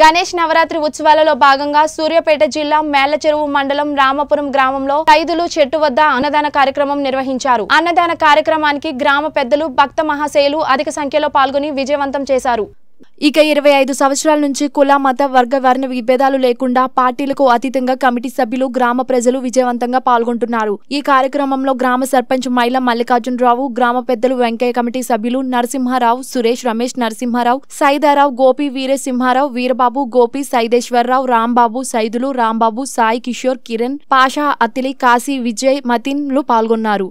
గణేష్ నవరాత్రి ఉత్సవాలలో భాగంగా సూర్యాపేట జిల్లా మేళ్ళచెరువు మండలం రామపురం గ్రామంలో ఐదులు చెట్టు వద్ద అన్నదాన కార్యక్రమం నిర్వహించారు. అన్నదాన కార్యక్రమానికి గ్రామ పెద్దలు భక్త మహాశయులు అధిక సంఖ్యలో పాల్గొని విజయవంతం చేశారు. ఇక ఇరవై ఐదు సంవత్సరాల నుంచి కుల మత వర్గ వర్ణ విభేదాలు లేకుండా పార్టీలకు అతీతంగా కమిటీ సభ్యులు గ్రామ ప్రజలు విజయవంతంగా పాల్గొంటున్నారు. ఈ కార్యక్రమంలో గ్రామ సర్పంచ్ మైల మల్లికార్జునరావు గ్రామ పెద్దలు వెంకయ్య కమిటీ సభ్యులు నరసింహారావు సురేష్ రమేష్ నరసింహారావు సైదారావు గోపి వీరసింహారావు వీరబాబు గోపి సైదేశ్వరరావు రాంబాబు సైదులు రాంబాబు సాయి కిషోర్ కిరణ్ పాషా అతిలి కాశీ విజయ్ మతిన్లు పాల్గొన్నారు.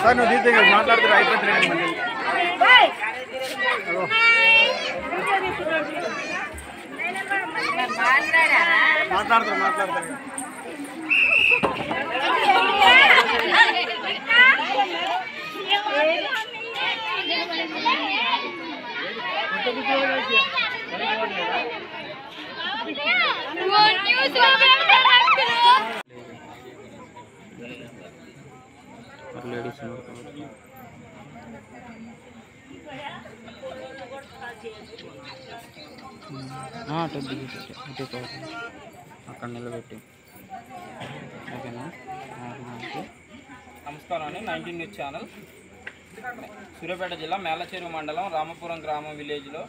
సార్ నువ్వు దీంతో మాట్లాడుతున్నా అయిపోతుంది మళ్ళీ మాట్లాడుతున్నా. మాట్లాడుతున్నా లేడీస్ ఉన్నారు కాబట్టి. అటు దిగేసి అటు కావాలి. అక్కడ నిలబెట్టి. ఓకేనా? నమస్కారం అండి నైన్టీన్ న్యూస్ ఛానల్. సూర్యాపేట జిల్లా మేలచేరు మండలం రామపురం గ్రామం విలేజ్లో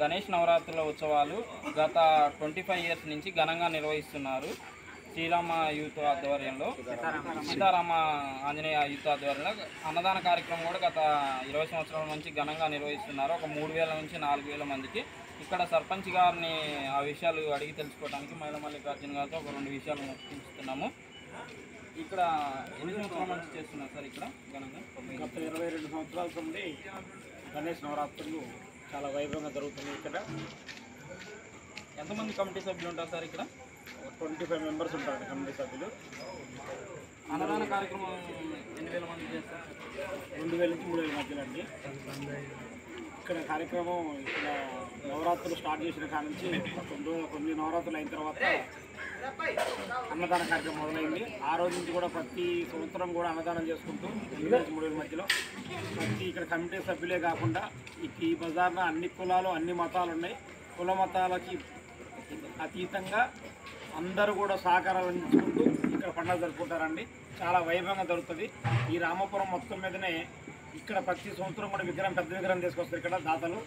గణేష్ నవరాత్రుల ఉత్సవాలు గత ట్వంటీ ఫైవ్ ఇయర్స్ నుంచి ఘనంగా నిర్వహిస్తున్నారు. శ్రీరామ యూత్ ఆధ్వర్యంలో సీతారామ. ఆంజనేయ యూత్ ఆధ్వర్యంలో అన్నదాన కార్యక్రమం కూడా గత ఇరవై సంవత్సరాల నుంచి ఘనంగా నిర్వహిస్తున్నారు. ఒక మూడు వేల నుంచి నాలుగు వేల మందికి. ఇక్కడ సర్పంచ్ గారిని ఆ విషయాలు అడిగి తెలుసుకోవడానికి మహిళ మల్లికార్జున గారితో ఒక రెండు విషయాలు ముఖ్యించుతున్నాము ఇక్కడ ఎన్ని సంవత్సరాల నుంచి చేస్తున్నారు సార్ ఇక్కడ ఘనంగా? గత ఇరవై రెండు సంవత్సరాల నుండి గణేష్ నవరాత్రులు చాలా వైభవంగా జరుగుతున్నాయి ఇక్కడ. ఎంతమంది కమిటీ సభ్యులు ఉంటారు సార్ ఇక్కడ? ట్వంటీ ఫైవ్ మెంబర్స్ ఉంటారు కమిటీ సభ్యులు. అన్నదాన కార్యక్రమం ఎన్ని వేల మంది చేస్తారు? రెండు వేల నుంచి మూడు వేల మధ్యలో అండి. ఇక్కడ కార్యక్రమం ఇక్కడ నవరాత్రులు స్టార్ట్ చేసిన కాడ నుంచి కొన్ని కొన్ని నవరాత్రులు అయిన తర్వాత అన్నదాన కార్యక్రమం మొదలైంది. ఆ రోజు నుంచి కూడా ప్రతి సంవత్సరం కూడా అన్నదానం చేసుకుంటూ రెండు వేల మూడు వేల మధ్యలో ప్రతి ఇక్కడ కమిటీ సభ్యులే కాకుండా ఈ బజార్లో అన్ని కులాలు అన్ని మతాలు ఉన్నాయి. కుల మతాలకి అతీతంగా అందరూ కూడా సహకారాలు అందించుకుంటూ ఇక్కడ పండుగ జరుపుకుంటారండి. చాలా వైభవంగా జరుగుతుంది. ఈ రామపురం మొత్తం మీదనే ఇక్కడ ప్రతి సంవత్సరం కూడా విగ్రహం పెద్ద విగ్రహం తీసుకొస్తారు ఇక్కడ దాతలు.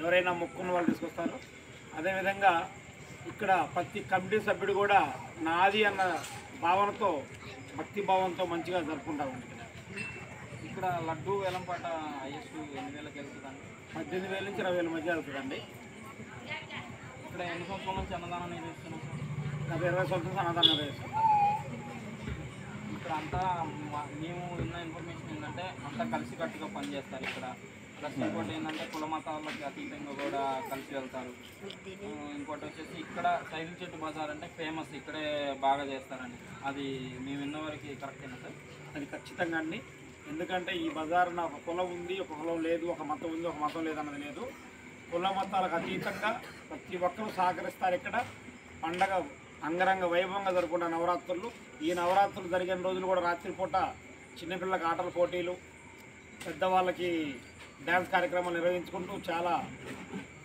ఎవరైనా మొక్కున్న వాళ్ళు తీసుకొస్తారు. అదేవిధంగా ఇక్కడ ప్రతి కమిటీ సభ్యుడు కూడా నాది అన్న భావనతో భక్తి భావంతో మంచిగా జరుపుకుంటామండి ఇక్కడ. ఇక్కడ లడ్డు వేలంపాట హైయెస్ట్ ఎన్ని వేలకు వెళ్తుందండి? పద్దెనిమిది వేల నుంచి ఇరవై వేల మధ్య వెళ్తుందండి. ఇక్కడ ఎన్ని సంవత్సరాల నుంచి అన్నదానం నిర్వహిస్తున్నాం గత ఇరవై సంవత్సరాలు అన్నదానం చేస్తాం ఇక్కడ అంతా మేము విన్న ఇన్ఫర్మేషన్ ఏంటంటే అంతా కలిసి కట్టుగా పనిచేస్తారు ఇక్కడ. ప్లస్ ఇంకోటి ఏంటంటే కుల మతాలకి అతీతంగా కూడా కలిసి వెళ్తారు. ఇంకోటి వచ్చేసి ఇక్కడ సైదుల చెట్టు బజార్ అంటే ఫేమస్ ఇక్కడే బాగా చేస్తారండి. అది మేము విన్న వరకు కరెక్టేనా సార్? అది ఖచ్చితంగా అండి. ఎందుకంటే ఈ బజార్న ఒక కులం ఉంది ఒక కులం లేదు ఒక మతం ఉంది ఒక మతం లేదు అన్నది లేదు. కుల మతాలకు అతీతంగా ప్రతి ఒక్కరూ సహకరిస్తారు ఇక్కడ. పండగ అంగరంగ వైభవంగా జరుపుకున్న నవరాత్రులు. ఈ నవరాత్రులు జరిగిన రోజులు కూడా రాత్రిపూట చిన్నపిల్లలకు ఆటల పోటీలు పెద్దవాళ్ళకి డ్యాన్స్ కార్యక్రమాలు నిర్వహించుకుంటూ చాలా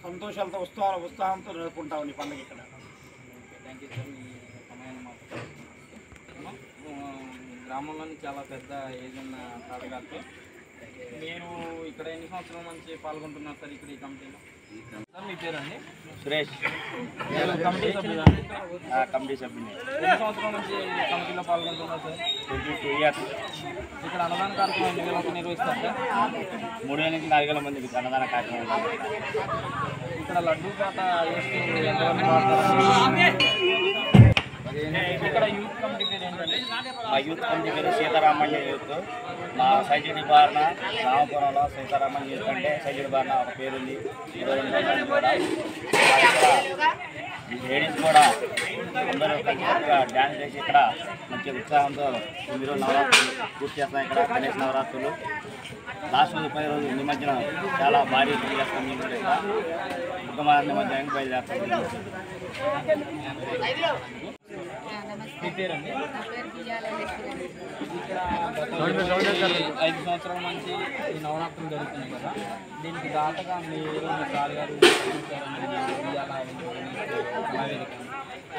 సంతోషాలతో ఉత్సాహ ఉత్సాహంతో జరుపుకుంటాం ఈ పండుగ ఇక్కడ. థ్యాంక్ యూ సార్ మీ సమయాన్ని మాకు గ్రామంలోని చాలా పెద్ద ఏజ్ ఉన్న తాతగారితో మీరు ఇక్కడ ఎన్ని సంవత్సరాల నుంచి పాల్గొంటున్నారు సార్ ఇక్కడ ఈ కమిటీలో? సార్ మీ పేరండి? సురేష్. కమిటీ సభ్యులు ఆ కమిటీ సభ్యుని. ఎన్ని సంవత్సరాల నుంచి కమిటీలో పాల్గొంటున్నారు సార్? Twenty two years. ఇక్కడ అన్నదాన కార్యక్రమం ఎన్ని వేలకు నిర్వహిస్తారు సార్? మూడు వేల నుంచి నాలుగు వేల మందికి అన్నదాన కార్యక్రమం ఇక్కడ లడ్డూ పాట వేస్తూ మా యూత్ కమిటీ పేరు సీతారామయ్య యూత్. మా సైజుడి బారిన రామపురంలో సీతారామయ్య యూత్ అంటే సైజుడి బారిన ఒక పేరుంది. లేడీస్ కూడా అందరూ కలిసికట్టుగా డ్యాన్స్ చేసి ఇక్కడ మంచి ఉత్సాహంతో తొమ్మిది రోజులు నవరాత్రులు పూర్తి చేస్తాం ఇక్కడ. గణేష్ నవరాత్రులు. లాస్ట్ రోజు పది రోజులు నిమజ్జనం చాలా భారీ చేస్తాం మేము కూడా ఇక్కడ. నిమజ్జనానికి బయలుదేరుతాం. ఐదు సంవత్సరాల నుంచి ఈ నవరాత్రులు జరుగుతున్నాయి కదా. దీనికి దాతగా మీరు మీ సార్ గారు.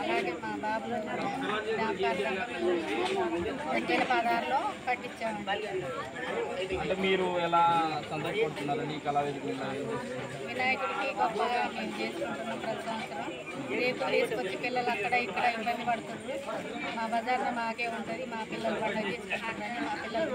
అలాగే మా బాబులో దగ్గర పదార్లో కట్టించాము అంటే మీరు ఎలా సంతోషపడుతున్నారండి ఈ కళావేదిక మీద? మేము చేసుకుంటున్నాం ప్రతి సంవత్సరం. రేపు తీసుకొచ్చి పిల్లలు అక్కడ ఇక్కడ ఇబ్బంది పడుతున్నారు. మా బజార్లో మాకే ఉంటుంది మా పిల్లలు పండుగ మా పిల్లలు